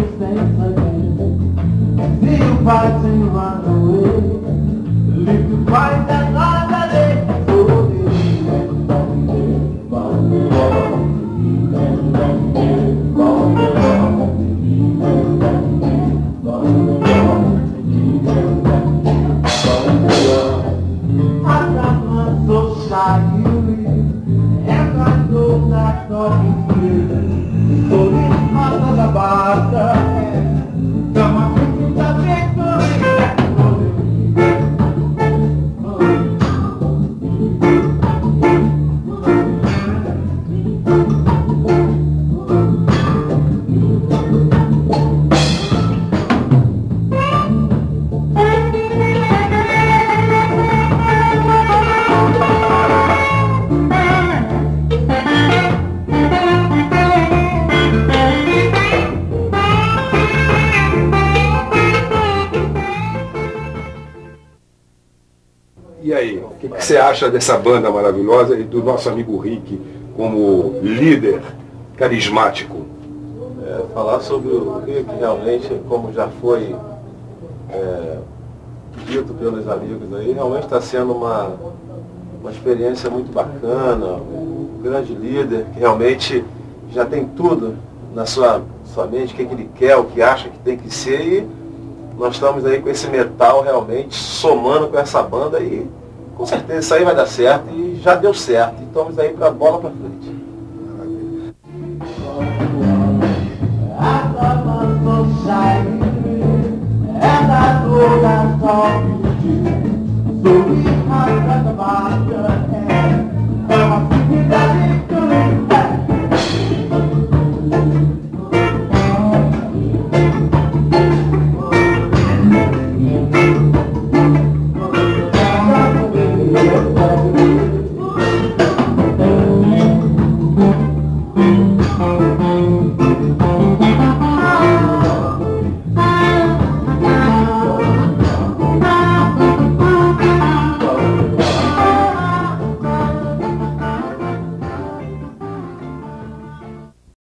the again. See you fighting, and run away. Live to fight another day. So you. E aí, o que, que você acha dessa banda maravilhosa e do nosso amigo Rick como líder carismático? É, falar sobre o Rick realmente, como já foi é, dito pelos amigos aí, realmente está sendo uma, uma experiência muito bacana, um grande líder que realmente já tem tudo na sua, sua mente, o que, que ele quer, o que acha que tem que ser e nós estamos aí com esse metal realmente somando com essa banda e com certeza isso aí vai dar certo e já deu certo. E estamos aí para a bola para frente. I